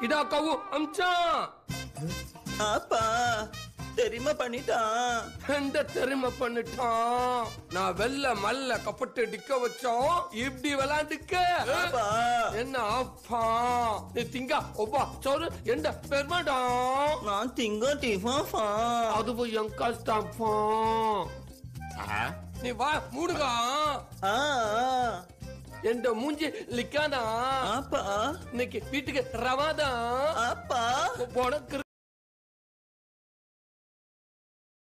இதா கவு அம்சான் ஆப்பா தெரியுமா பண்ணிட்டான். எந்த தெரிமை பண்ணிட்டான்? நான் வெள்ள மல்ல கப்பட்டு டிக்க வச்சோம் இப்படி விளாண்டுக்க. என்ன அப்பா நீ திங்க ஒப்பா சொல்லு எந்த பெருமாடா? நான் திங்க டிஃபாஃபா அதுவும் என் கஷ்டப்பா நீ வா மூடுகா ஆ. எந்த மூஞ்சி லிக்காதா ஆப்பா இன்னைக்கு வீட்டுக்கு ரவாதா ஆப்பா உனக்கு